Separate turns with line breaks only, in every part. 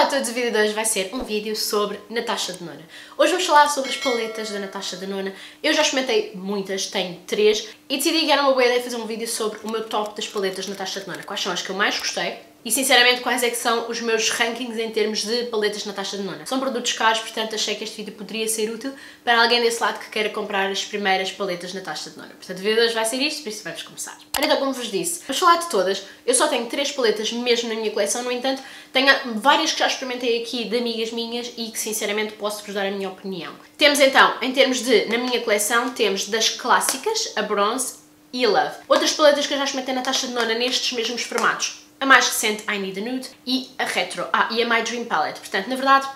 Olá a todos, o vídeo de hoje vai ser um vídeo sobre Natasha Denona. Hoje vamos falar sobre as paletas da Natasha Denona. Eu já experimentei muitas, tenho três, e decidi que era uma boa ideia fazer um vídeo sobre o meu top das paletas Natasha Denona. Quais são as que eu mais gostei, e sinceramente, quais é que são os meus rankings em termos de paletas na taxa de nona? São produtos caros, portanto achei que este vídeo poderia ser útil para alguém desse lado que queira comprar as primeiras paletas na taxa de nona. Portanto, o vídeo de hoje vai ser isto, por isso vamos começar. Então, como vos disse, vamos falar de todas. Eu só tenho três paletas mesmo na minha coleção, no entanto, tenho várias que já experimentei aqui de amigas minhas e que sinceramente posso-vos dar a minha opinião. Temos então, em termos de, na minha coleção, temos das clássicas, a Bronze e a Love. Outras paletas que eu já experimentei na taxa de nona nestes mesmos formatos a mais recente I Need a Nude e a Retro, ah, e a My Dream Palette. Portanto, na verdade,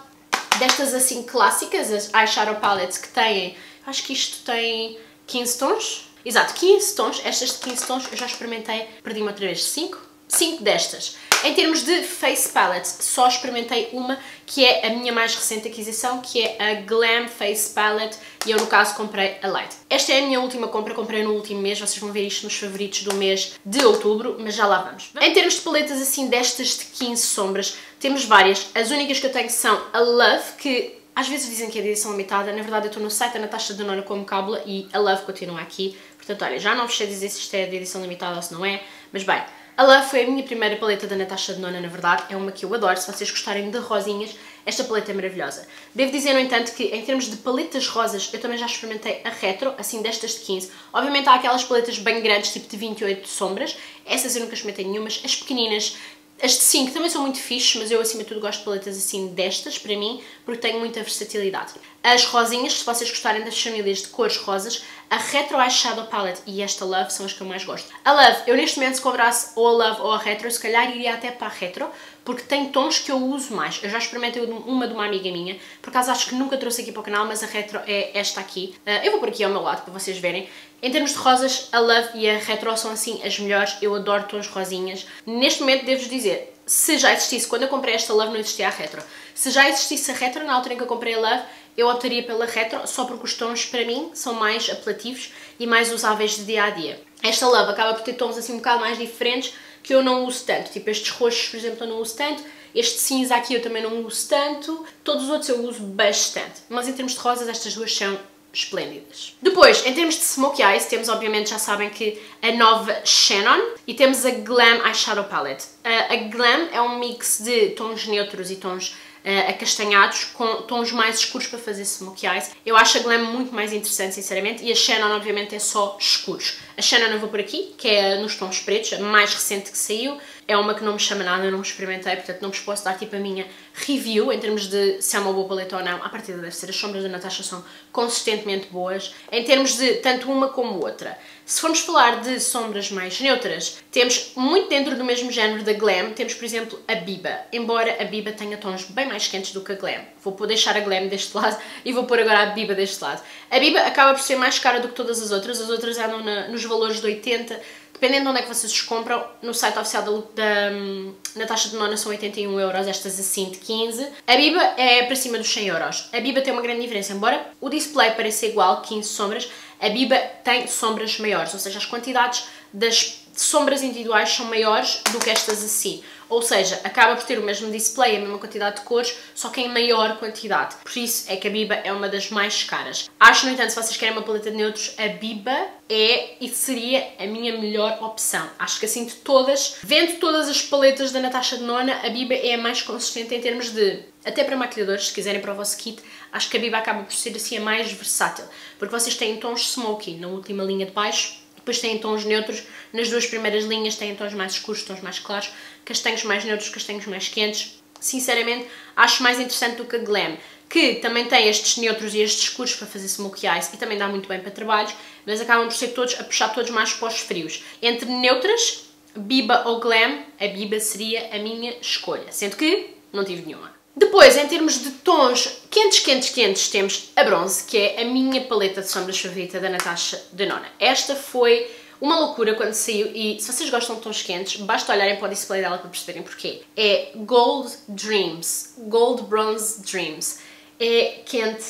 destas assim clássicas, as eyeshadow palettes que têm, acho que isto tem 15 tons, exato, 15 tons, estas de 15 tons eu já experimentei, perdi-me outra vez 5, 5 destas. Em termos de face palettes, só experimentei uma, que é a minha mais recente aquisição, que é a Glam Face Palette, e eu no caso comprei a Light. Esta é a minha última compra, comprei no último mês, vocês vão ver isto nos favoritos do mês de outubro, mas já lá vamos. Em termos de paletas assim destas de 15 sombras, temos várias. As únicas que eu tenho são a Love, que às vezes dizem que é de edição limitada, na verdade eu estou no site da Natasha Denona como cábula e a Love continua aqui. Portanto, olha, já não vos sei dizer se isto é de edição limitada ou se não é, mas bem, a Love foi a minha primeira paleta da Natasha Denona, na verdade, é uma que eu adoro, se vocês gostarem de rosinhas, esta paleta é maravilhosa. Devo dizer, no entanto, que em termos de paletas rosas, eu também já experimentei a Retro, assim destas de 15. Obviamente há aquelas paletas bem grandes, tipo de 28 sombras, essas eu nunca experimentei nenhumas, as pequeninas as de 5 também são muito fixes, mas eu acima de tudo gosto de paletas assim destas, para mim, porque tenho muita versatilidade. As rosinhas, se vocês gostarem das famílias de cores rosas, a Retro Eyeshadow Palette e esta Love são as que eu mais gosto. A Love, eu neste momento se comprasse ou a Love ou a Retro, se calhar iria até para a Retro, porque tem tons que eu uso mais. Eu já experimentei uma de uma amiga minha, por acaso acho que nunca trouxe aqui para o canal, mas a Retro é esta aqui. Uh, eu vou por aqui ao meu lado para vocês verem. Em termos de rosas, a Love e a Retro são assim as melhores, eu adoro tons rosinhas. Neste momento devo-vos dizer, se já existisse, quando eu comprei esta Love não existia a Retro. Se já existisse a Retro na altura em que eu comprei a Love, eu optaria pela Retro só porque os tons para mim são mais apelativos e mais usáveis de dia a dia. Esta Love acaba por ter tons assim um bocado mais diferentes que eu não uso tanto, tipo estes roxos por exemplo eu não uso tanto, este cinza aqui eu também não uso tanto, todos os outros eu uso bastante, mas em termos de rosas estas duas são esplêndidas. Depois, em termos de Smokey Eyes, temos obviamente, já sabem que a nova Shannon e temos a Glam Eyeshadow Palette. A Glam é um mix de tons neutros e tons uh, acastanhados com tons mais escuros para fazer smokey eyes. Eu acho a Glam muito mais interessante, sinceramente, e a Shannon obviamente é só escuros. A Shannon eu vou por aqui, que é nos tons pretos, a mais recente que saiu. É uma que não me chama nada, eu não experimentei, portanto não vos posso dar tipo a minha review em termos de se é uma boa paleta ou não. A partir deve ser, as sombras da Natasha são consistentemente boas, em termos de tanto uma como outra. Se formos falar de sombras mais neutras, temos muito dentro do mesmo género da Glam, temos por exemplo a Biba, embora a Biba tenha tons bem mais quentes do que a Glam. Vou deixar a Glam deste lado e vou pôr agora a Biba deste lado. A Biba acaba por ser mais cara do que todas as outras, as outras andam na, nos valores de 80, dependendo de onde é que vocês os compram, no site oficial da, da hum, Natasha de Nona são 81 euros, estas assim de 15. A Biba é para cima dos 100 euros. A Biba tem uma grande diferença, embora o display pareça igual, 15 sombras, a Biba tem sombras maiores, ou seja, as quantidades das sombras individuais são maiores do que estas assim. Ou seja, acaba por ter o mesmo display, a mesma quantidade de cores, só que em maior quantidade. Por isso é que a Biba é uma das mais caras. Acho, no entanto, se vocês querem uma paleta de neutros, a Biba é e seria a minha melhor opção. Acho que assim de todas, vendo todas as paletas da Natasha de Nona, a Biba é a mais consistente em termos de até para maquilhadores, se quiserem para o vosso kit, acho que a Biba acaba por ser assim a mais versátil, porque vocês têm tons smoky na última linha de baixo, depois têm tons neutros, nas duas primeiras linhas têm tons mais escuros, tons mais claros, castanhos mais neutros, castanhos mais quentes. Sinceramente, acho mais interessante do que a Glam, que também tem estes neutros e estes escuros para fazer smoky eyes e também dá muito bem para trabalhos, mas acabam por ser todos, a puxar todos mais para os frios. Entre neutras, Biba ou Glam, a Biba seria a minha escolha, sendo que não tive nenhuma. Depois, em termos de tons quentes, quentes, quentes, temos a Bronze, que é a minha paleta de sombras favorita da Natasha Denona. Esta foi uma loucura quando saiu e se vocês gostam de tons quentes, basta olharem para o display dela para perceberem porquê. É Gold Dreams, Gold Bronze Dreams. É quente,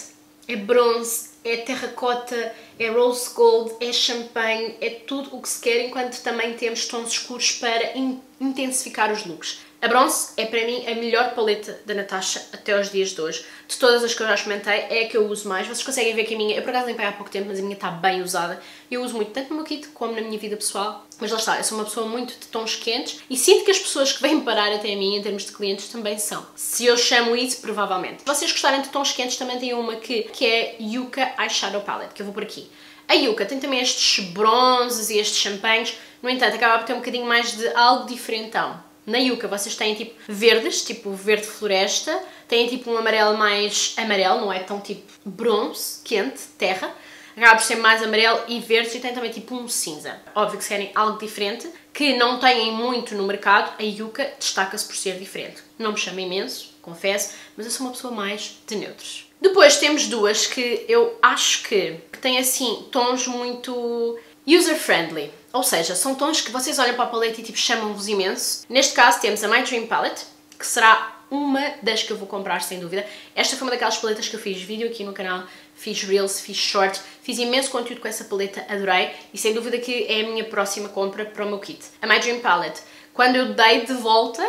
é bronze, é terracota, é rose gold, é champanhe, é tudo o que se quer, enquanto também temos tons escuros para in intensificar os looks. A bronze é para mim a melhor paleta da Natasha até aos dias de hoje. De todas as que eu já experimentei, é a que eu uso mais. Vocês conseguem ver que a minha, eu por acaso limpei há pouco tempo, mas a minha está bem usada. Eu uso muito tanto no meu kit como na minha vida pessoal. Mas lá está, eu sou uma pessoa muito de tons quentes e sinto que as pessoas que vêm parar até a mim em termos de clientes também são. Se eu chamo isso, provavelmente. Se vocês gostarem de tons quentes, também tem uma que, que é Yuka Eyeshadow Palette, que eu vou por aqui. A Yuka tem também estes bronzes e estes champanhes, no entanto, acaba por ter um bocadinho mais de algo diferentão. Na Yuka vocês têm tipo verdes, tipo verde floresta, têm tipo um amarelo mais amarelo, não é tão tipo bronze, quente, terra. Acaba por ser mais amarelo e verde e tem também tipo um cinza. Óbvio que se querem algo diferente, que não têm muito no mercado, a Yuka destaca-se por ser diferente. Não me chama imenso, confesso, mas eu sou uma pessoa mais de neutros. Depois temos duas que eu acho que têm assim tons muito user-friendly. Ou seja, são tons que vocês olham para a paleta e tipo chamam-vos imenso. Neste caso temos a My Dream Palette, que será uma das que eu vou comprar sem dúvida. Esta foi uma daquelas paletas que eu fiz vídeo aqui no canal, fiz reels, fiz short, fiz imenso conteúdo com essa paleta, adorei e sem dúvida que é a minha próxima compra para o meu kit. A My Dream Palette, quando eu dei de volta,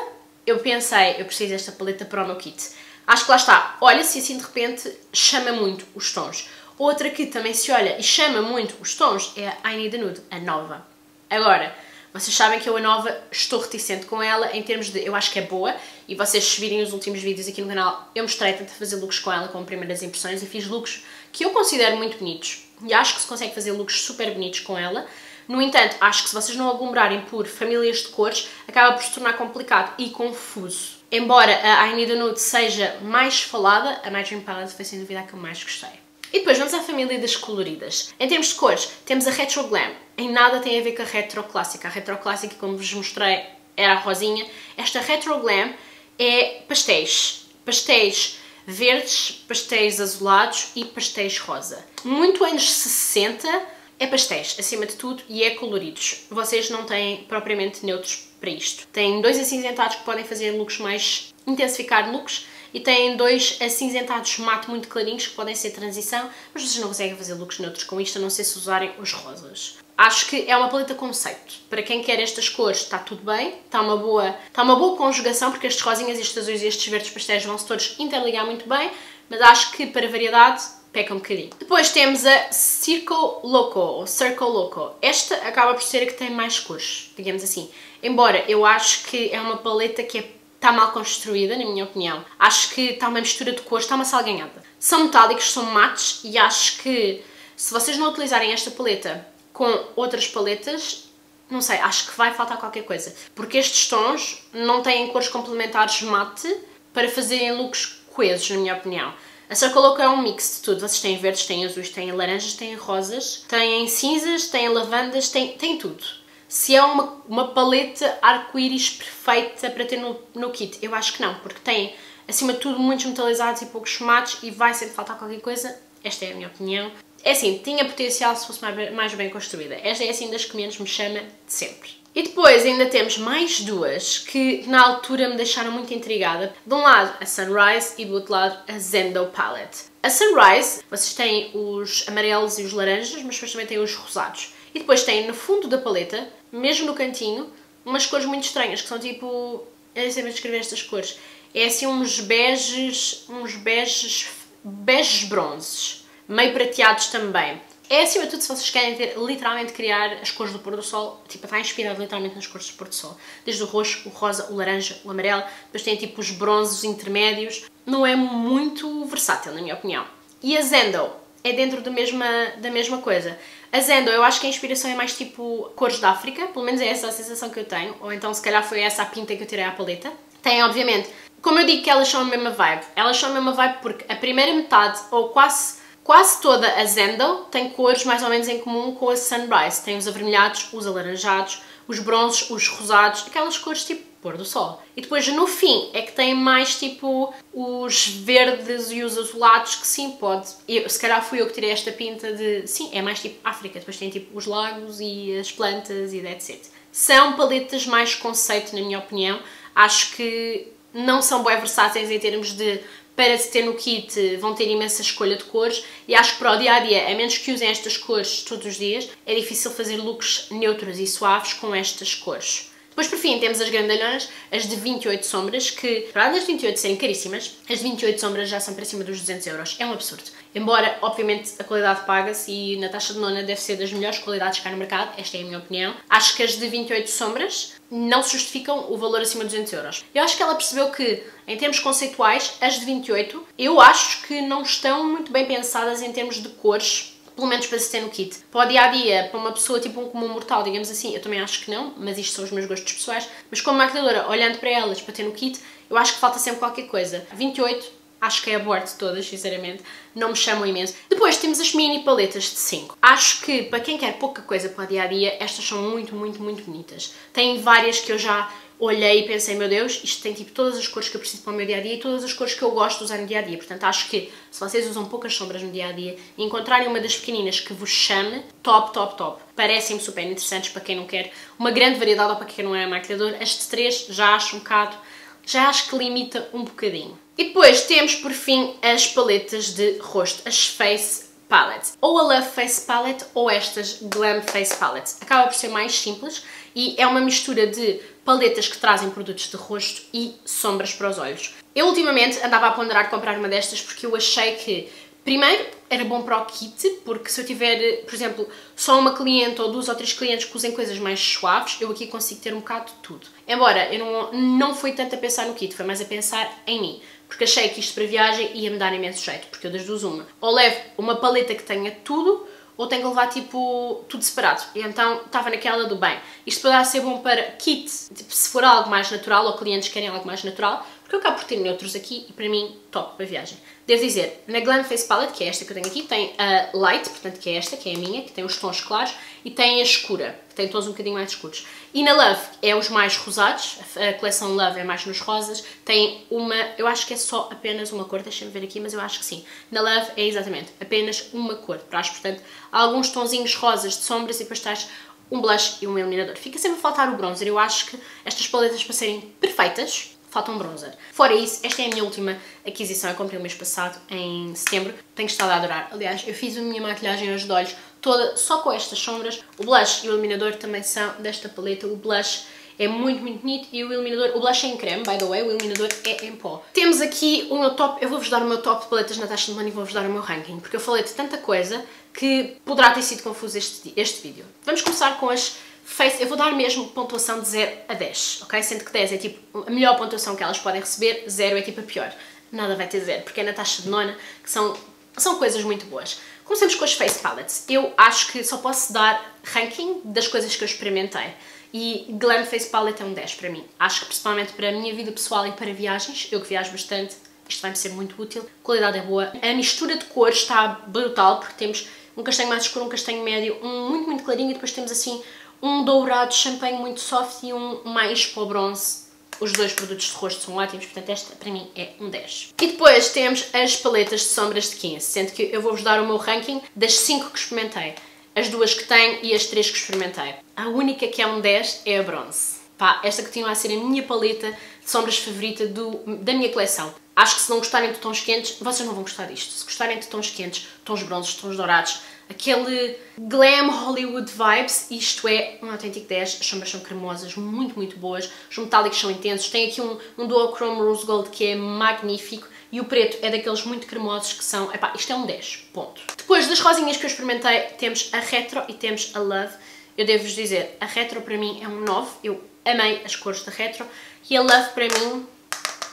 eu pensei, eu preciso desta paleta para o meu kit. Acho que lá está, olha-se assim de repente chama muito os tons. Outra que também se olha e chama muito os tons é a I Need a Nude, a nova. Agora, vocês sabem que eu a nova estou reticente com ela em termos de, eu acho que é boa e vocês se virem os últimos vídeos aqui no canal, eu mostrei tanto fazer looks com ela como primeiras impressões e fiz looks que eu considero muito bonitos e acho que se consegue fazer looks super bonitos com ela. No entanto, acho que se vocês não aglomerarem por famílias de cores, acaba por se tornar complicado e confuso. Embora a I Need a Nude seja mais falada, a My Dream Palette foi sem dúvida a que eu mais gostei. E depois vamos à família das coloridas. Em termos de cores, temos a Retro Glam. Em nada tem a ver com a Retro Clássica. A Retro Clássica, como vos mostrei, era a rosinha. Esta Retro Glam é pastéis. Pastéis verdes, pastéis azulados e pastéis rosa. Muito anos 60 é pastéis, acima de tudo, e é coloridos. Vocês não têm propriamente neutros para isto. Têm dois acinzentados que podem fazer looks mais... intensificar looks, e têm dois acinzentados mate muito clarinhos que podem ser transição, mas vocês não conseguem fazer looks neutros com isto, a não ser se usarem os rosas. Acho que é uma paleta conceito. Para quem quer estas cores está tudo bem, está uma boa, está uma boa conjugação porque estes rosinhas, estes azuis e estes verdes pastéis vão-se todos interligar muito bem, mas acho que para variedade peca um bocadinho. Depois temos a Circle Loco, ou Circle Loco. Esta acaba por ser a que tem mais cores, digamos assim. Embora eu acho que é uma paleta que é está mal construída, na minha opinião. Acho que está uma mistura de cores, está uma salganhada. São metálicos, são mates e acho que se vocês não utilizarem esta paleta com outras paletas, não sei, acho que vai faltar qualquer coisa. Porque estes tons não têm cores complementares mate para fazerem looks coesos, na minha opinião. A Circle é um mix de tudo. Vocês têm verdes, têm azuis, têm laranjas, têm rosas, têm cinzas, têm lavandas, têm, têm tudo se é uma, uma paleta arco-íris perfeita para ter no, no kit. Eu acho que não, porque tem, acima de tudo, muitos metalizados e poucos mates e vai sempre faltar qualquer coisa. Esta é a minha opinião. É assim, tinha potencial se fosse mais, mais bem construída. Esta é assim das que menos me chama de sempre. E depois ainda temos mais duas que na altura me deixaram muito intrigada. De um lado a Sunrise e do outro lado a Zendo Palette. A Sunrise, vocês têm os amarelos e os laranjas, mas depois também têm os rosados. E depois tem no fundo da paleta, mesmo no cantinho, umas cores muito estranhas, que são tipo... Eu nem sei mais descrever estas cores. É assim uns beges, uns beges, beges bronzes, meio prateados também. É acima de tudo se vocês querem ter, literalmente criar as cores do pôr do sol, tipo, está inspirado literalmente nas cores do pôr do sol. Desde o roxo, o rosa, o laranja, o amarelo, depois tem tipo os bronzes intermédios. Não é muito versátil, na minha opinião. E a Zendo é dentro da mesma, da mesma coisa. A Zendo, eu acho que a inspiração é mais tipo cores da África, pelo menos é essa a sensação que eu tenho, ou então se calhar foi essa a pinta que eu tirei à paleta. Tem, obviamente, como eu digo que elas são a mesma vibe, elas são a mesma vibe porque a primeira metade, ou quase, quase toda a Zendo, tem cores mais ou menos em comum com a Sunrise. Tem os avermelhados, os alaranjados, os bronzes, os rosados, aquelas cores tipo pôr do sol. E depois no fim é que tem mais tipo os verdes e os azulados que sim pode. Eu, se calhar fui eu que tirei esta pinta de. Sim, é mais tipo África. Depois tem tipo os lagos e as plantas e etc. São paletas mais conceito, na minha opinião. Acho que não são bem versáteis em termos de para se ter no kit vão ter imensa escolha de cores e acho que para o dia a dia, a menos que usem estas cores todos os dias, é difícil fazer looks neutros e suaves com estas cores. Depois, por fim, temos as grandalhonas, as de 28 sombras, que, para além das 28 serem caríssimas, as de 28 sombras já são para cima dos 200 euros. É um absurdo. Embora, obviamente, a qualidade paga-se e na taxa de nona deve ser das melhores qualidades que há no mercado, esta é a minha opinião. Acho que as de 28 sombras não justificam o valor acima de 200 euros. Eu acho que ela percebeu que, em termos conceituais, as de 28, eu acho que não estão muito bem pensadas em termos de cores pelo menos para se ter no kit. Para o dia a dia, para uma pessoa tipo um comum mortal, digamos assim, eu também acho que não, mas isto são os meus gostos pessoais. Mas como maquilhadora, olhando para elas para ter no kit, eu acho que falta sempre qualquer coisa. 28, acho que é a board de todas, sinceramente, não me chamam imenso. Depois temos as mini paletas de 5. Acho que para quem quer pouca coisa para o dia a dia, estas são muito, muito, muito bonitas. Tem várias que eu já olhei e pensei, meu Deus, isto tem tipo todas as cores que eu preciso para o meu dia a dia e todas as cores que eu gosto de usar no dia a dia. Portanto, acho que se vocês usam poucas sombras no dia a dia e encontrarem uma das pequeninas que vos chame, top, top, top. Parecem-me super interessantes para quem não quer uma grande variedade ou para quem não é maquilhador. As de três já acho um bocado, já acho que limita um bocadinho. E depois temos por fim as paletas de rosto, as Face Palettes. Ou a Love Face Palette ou estas Glam Face Palettes. Acaba por ser mais simples e é uma mistura de paletas que trazem produtos de rosto e sombras para os olhos. Eu ultimamente andava a ponderar comprar uma destas porque eu achei que, primeiro, era bom para o kit, porque se eu tiver, por exemplo, só uma cliente ou duas ou três clientes que usem coisas mais suaves, eu aqui consigo ter um bocado de tudo. Embora eu não, não fui tanto a pensar no kit, foi mais a pensar em mim. Porque achei que isto para viagem ia me dar imenso jeito, porque eu das duas uma. Ou levo uma paleta que tenha tudo, ou tenho que levar tipo tudo separado. E então estava naquela do bem. Isto poderá ser bom para kit, tipo, se for algo mais natural ou clientes querem algo mais natural, porque eu acabo por ter neutros aqui e para mim top para viagem. Devo dizer, na Glam Face Palette, que é esta que eu tenho aqui, tem a Light, portanto que é esta, que é a minha, que tem os tons claros, e tem a escura, que tem tons um bocadinho mais escuros. E na Love é os mais rosados, a coleção Love é mais nos rosas, tem uma, eu acho que é só apenas uma cor, deixem-me ver aqui, mas eu acho que sim. Na Love é exatamente apenas uma cor, traz portanto alguns tonzinhos rosas de sombras e depois traz um blush e um iluminador. Fica sempre a faltar o bronzer, eu acho que estas paletas para serem perfeitas, falta um bronzer. Fora isso, esta é a minha última aquisição, eu comprei o mês passado, em setembro, tenho estado a adorar. Aliás, eu fiz a minha maquilhagem hoje de olhos toda só com estas sombras. O blush e o iluminador também são desta paleta, o blush é muito, muito bonito e o iluminador, o blush é em creme, by the way, o iluminador é em pó. Temos aqui o meu top, eu vou-vos dar o meu top de paletas na taxa de Money e vou-vos dar o meu ranking, porque eu falei de tanta coisa que poderá ter sido confuso este, este vídeo. Vamos começar com as Face, eu vou dar mesmo pontuação de 0 a 10, ok? Sendo que 10 é tipo a melhor pontuação que elas podem receber, 0 é tipo a pior. Nada vai ter 0, porque é na taxa de nona que são, são coisas muito boas. Comecemos com as Face Palettes. Eu acho que só posso dar ranking das coisas que eu experimentei. E Glam Face Palette é um 10 para mim. Acho que principalmente para a minha vida pessoal e para viagens, eu que viajo bastante, isto vai-me ser muito útil. A qualidade é boa. A mistura de cores está brutal, porque temos um castanho mais escuro, um castanho médio, um muito, muito clarinho e depois temos assim um dourado champanhe muito soft e um mais para o bronze. Os dois produtos de rosto são ótimos, portanto esta para mim é um 10. E depois temos as paletas de sombras de 15, sendo que eu vou-vos dar o meu ranking das 5 que experimentei. As duas que tenho e as 3 que experimentei. A única que é um 10 é a bronze. Pá, esta continua a ser a minha paleta de sombras favorita do, da minha coleção. Acho que se não gostarem de tons quentes, vocês não vão gostar disto. Se gostarem de tons quentes, tons bronzes, tons dourados, aquele glam Hollywood vibes, isto é um autêntico 10, as sombras são cremosas, muito, muito boas, os metálicos são intensos, tem aqui um, um duochrome rose gold que é magnífico e o preto é daqueles muito cremosos que são, epá, isto é um 10, ponto. Depois das rosinhas que eu experimentei, temos a Retro e temos a Love, eu devo-vos dizer, a Retro para mim é um 9, eu amei as cores da Retro e a Love para mim,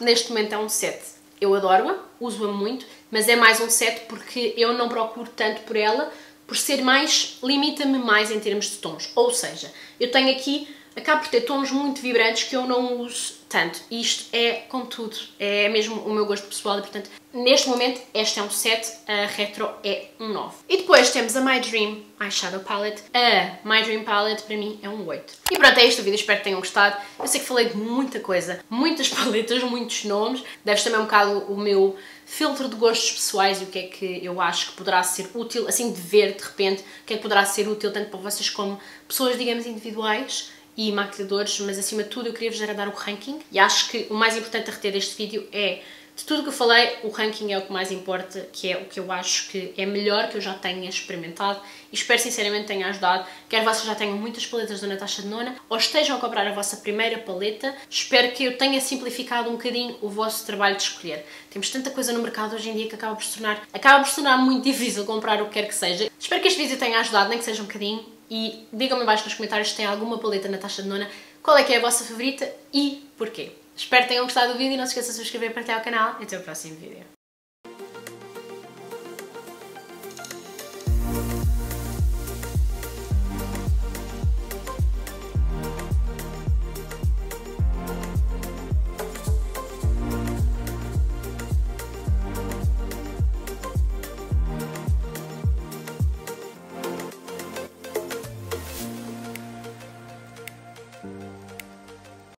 neste momento é um 7. Eu adoro-a, uso-a muito, mas é mais um 7 porque eu não procuro tanto por ela, por ser mais, limita-me mais em termos de tons. Ou seja, eu tenho aqui, acabo por ter tons muito vibrantes que eu não uso tanto. Isto é, contudo, é mesmo o meu gosto pessoal e, portanto, neste momento, este é um 7, a Retro é um 9. E depois temos a My Dream Eyeshadow Palette. A My Dream Palette, para mim, é um 8. E pronto, é este o vídeo, espero que tenham gostado. Eu sei que falei de muita coisa, muitas paletas, muitos nomes. Deves também um bocado o meu filtro de gostos pessoais e o que é que eu acho que poderá ser útil, assim de ver de repente, o que é que poderá ser útil tanto para vocês como pessoas, digamos, individuais e maquilhadores, mas acima de tudo eu queria-vos dar o ranking e acho que o mais importante a reter deste vídeo é De tudo que eu falei, o ranking é o que mais importa, que é o que eu acho que é melhor que eu já tenha experimentado e espero sinceramente tenha ajudado. Quer vocês já tenham muitas paletas da Natasha Denona ou estejam a comprar a vossa primeira paleta, espero que eu tenha simplificado um bocadinho o vosso trabalho de escolher. Temos tanta coisa no mercado hoje em dia que acaba por se tornar, acaba por se tornar muito difícil comprar o que quer que seja. Espero que este vídeo tenha ajudado, nem que seja um bocadinho, e digam-me abaixo nos comentários se tem alguma paleta Natasha Denona, qual é que é a vossa favorita e porquê. Espero que tenham gostado do vídeo e não se esqueçam de se inscrever para até ao canal e até o próximo vídeo.